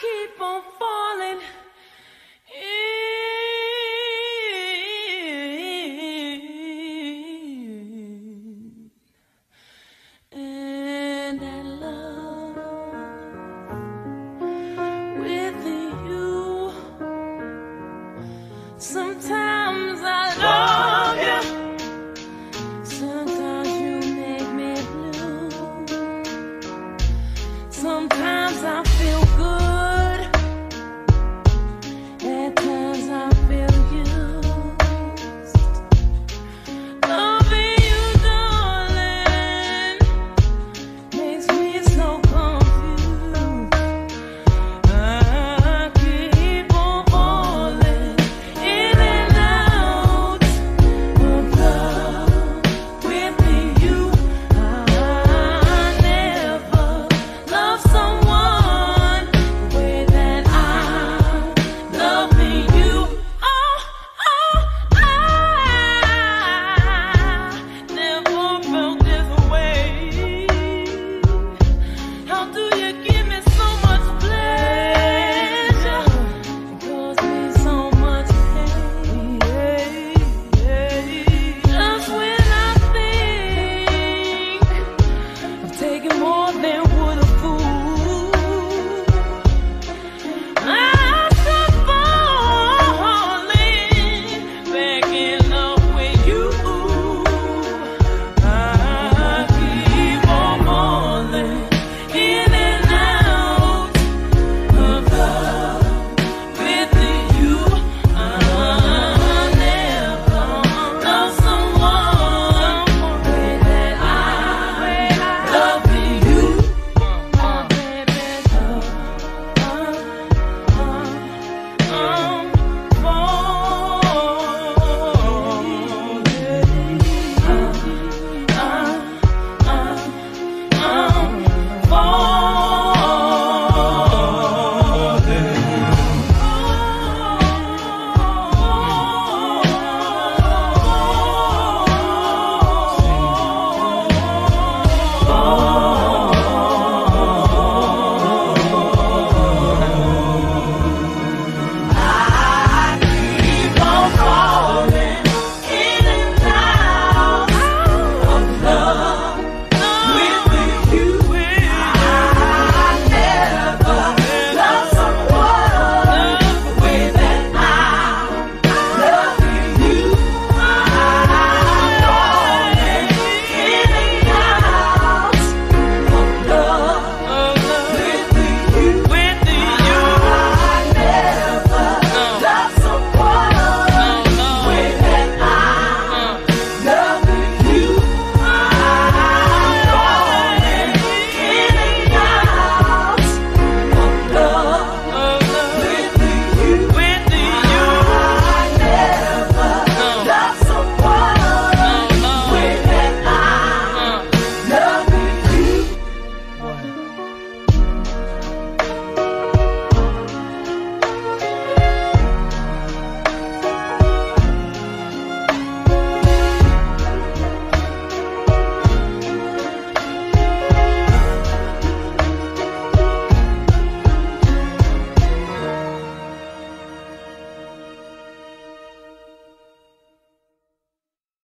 keep on falling in. And that love with you. Sometimes I love you. Sometimes you make me blue. Sometimes.